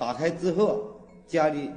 打开之后，家里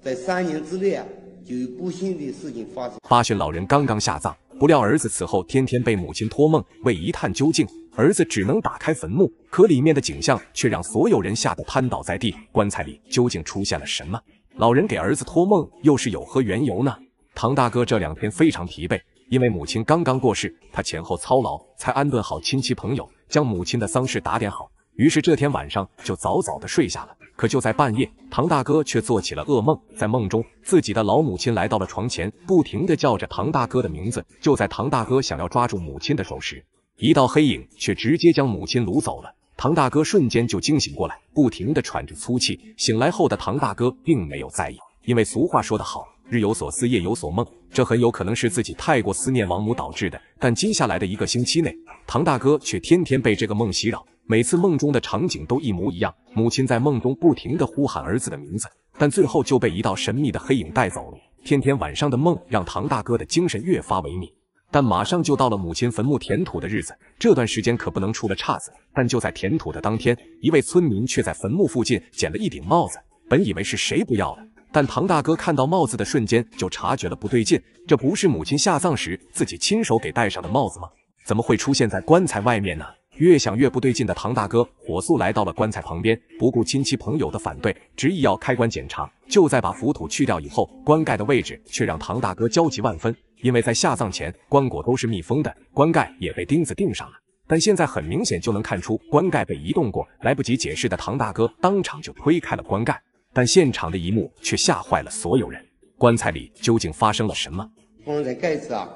在三年之内啊，就有不幸的事情发生。八旬老人刚刚下葬，不料儿子此后天天被母亲托梦，为一探究竟，儿子只能打开坟墓，可里面的景象却让所有人吓得瘫倒在地。棺材里究竟出现了什么？老人给儿子托梦又是有何缘由呢？唐大哥这两天非常疲惫，因为母亲刚刚过世，他前后操劳，才安顿好亲戚朋友，将母亲的丧事打点好。于是这天晚上就早早的睡下了。可就在半夜，唐大哥却做起了噩梦。在梦中，自己的老母亲来到了床前，不停的叫着唐大哥的名字。就在唐大哥想要抓住母亲的手时，一道黑影却直接将母亲掳走了。唐大哥瞬间就惊醒过来，不停的喘着粗气。醒来后的唐大哥并没有在意，因为俗话说得好。日有所思，夜有所梦，这很有可能是自己太过思念王母导致的。但接下来的一个星期内，唐大哥却天天被这个梦袭扰，每次梦中的场景都一模一样。母亲在梦中不停地呼喊儿子的名字，但最后就被一道神秘的黑影带走了。天天晚上的梦让唐大哥的精神越发萎靡。但马上就到了母亲坟墓填土的日子，这段时间可不能出了岔子。但就在填土的当天，一位村民却在坟墓附近捡了一顶帽子，本以为是谁不要了。但唐大哥看到帽子的瞬间，就察觉了不对劲，这不是母亲下葬时自己亲手给戴上的帽子吗？怎么会出现在棺材外面呢？越想越不对劲的唐大哥火速来到了棺材旁边，不顾亲戚朋友的反对，执意要开棺检查。就在把浮土去掉以后，棺盖的位置却让唐大哥焦急万分，因为在下葬前棺椁都是密封的，棺盖也被钉子钉上了。但现在很明显就能看出棺盖被移动过，来不及解释的唐大哥当场就推开了棺盖。但现场的一幕却吓坏了所有人。棺材里究竟发生了什么？棺材盖子啊，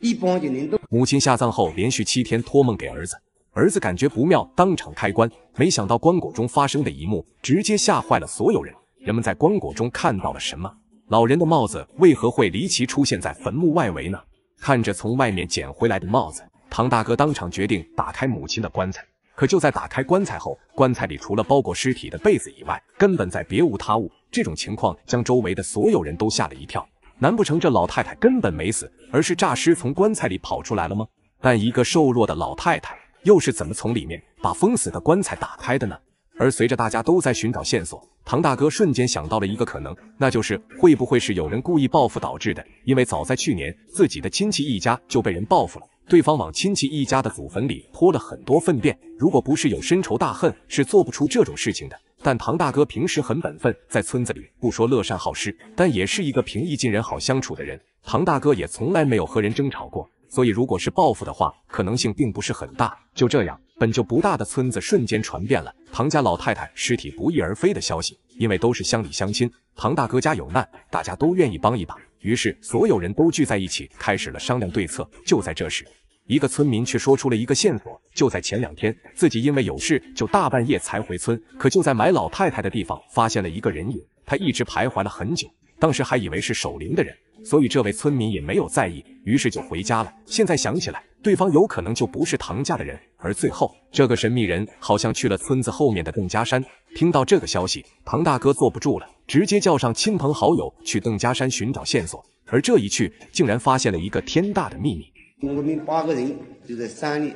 一般就能动。母亲下葬后，连续七天托梦给儿子，儿子感觉不妙，当场开棺。没想到棺椁中发生的一幕，直接吓坏了所有人。人们在棺椁中看到了什么？老人的帽子为何会离奇出现在坟墓外围呢？看着从外面捡回来的帽子，唐大哥当场决定打开母亲的棺材。可就在打开棺材后，棺材里除了包裹尸体的被子以外，根本再别无他物。这种情况将周围的所有人都吓了一跳。难不成这老太太根本没死，而是诈尸从棺材里跑出来了吗？但一个瘦弱的老太太又是怎么从里面把封死的棺材打开的呢？而随着大家都在寻找线索，唐大哥瞬间想到了一个可能，那就是会不会是有人故意报复导致的？因为早在去年，自己的亲戚一家就被人报复了。对方往亲戚一家的祖坟里泼了很多粪便，如果不是有深仇大恨，是做不出这种事情的。但唐大哥平时很本分，在村子里不说乐善好施，但也是一个平易近人、好相处的人。唐大哥也从来没有和人争吵过，所以如果是报复的话，可能性并不是很大。就这样，本就不大的村子瞬间传遍了唐家老太太尸体不翼而飞的消息。因为都是乡里乡亲，唐大哥家有难，大家都愿意帮一把，于是所有人都聚在一起，开始了商量对策。就在这时，一个村民却说出了一个线索：就在前两天，自己因为有事，就大半夜才回村。可就在埋老太太的地方，发现了一个人影。他一直徘徊了很久，当时还以为是守灵的人，所以这位村民也没有在意，于是就回家了。现在想起来，对方有可能就不是唐家的人。而最后，这个神秘人好像去了村子后面的邓家山。听到这个消息，唐大哥坐不住了，直接叫上亲朋好友去邓家山寻找线索。而这一去，竟然发现了一个天大的秘密。我们八个人就在山里，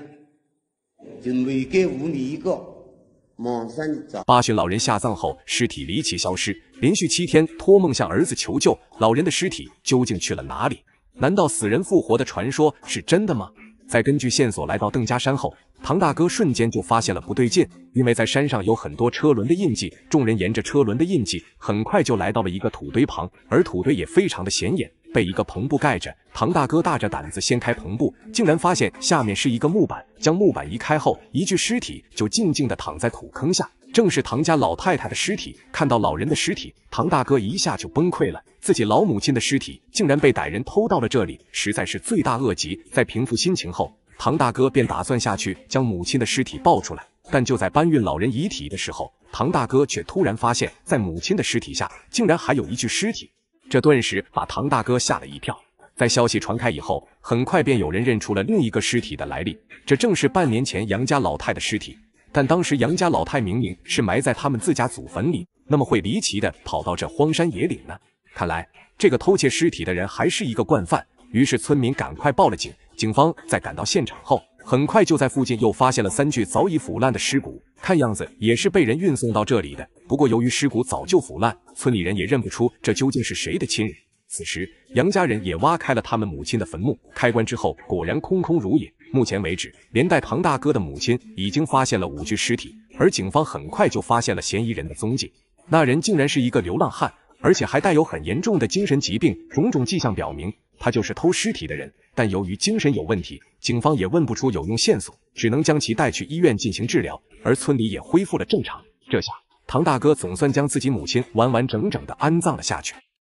就每隔五里一个。八旬老人下葬后，尸体离奇消失，连续七天托梦向儿子求救。老人的尸体究竟去了哪里？难道死人复活的传说是真的吗？在根据线索来到邓家山后，唐大哥瞬间就发现了不对劲，因为在山上有很多车轮的印记。众人沿着车轮的印记，很快就来到了一个土堆旁，而土堆也非常的显眼。被一个篷布盖着，唐大哥大着胆子掀开篷布，竟然发现下面是一个木板。将木板移开后，一具尸体就静静地躺在土坑下，正是唐家老太太的尸体。看到老人的尸体，唐大哥一下就崩溃了，自己老母亲的尸体竟然被歹人偷到了这里，实在是罪大恶极。在平复心情后，唐大哥便打算下去将母亲的尸体抱出来。但就在搬运老人遗体的时候，唐大哥却突然发现，在母亲的尸体下竟然还有一具尸体。这顿时把唐大哥吓了一跳。在消息传开以后，很快便有人认出了另一个尸体的来历，这正是半年前杨家老太的尸体。但当时杨家老太明明是埋在他们自家祖坟里，那么会离奇的跑到这荒山野岭呢？看来这个偷窃尸体的人还是一个惯犯。于是村民赶快报了警。警方在赶到现场后，很快就在附近又发现了三具早已腐烂的尸骨，看样子也是被人运送到这里的。不过由于尸骨早就腐烂，村里人也认不出这究竟是谁的亲人。此时，杨家人也挖开了他们母亲的坟墓，开棺之后果然空空如也。目前为止，连带唐大哥的母亲已经发现了五具尸体，而警方很快就发现了嫌疑人的踪迹。那人竟然是一个流浪汉，而且还带有很严重的精神疾病，种种迹象表明他就是偷尸体的人。但由于精神有问题，警方也问不出有用线索，只能将其带去医院进行治疗。而村里也恢复了正常。这下，唐大哥总算将自己母亲完完整整的安葬了下去。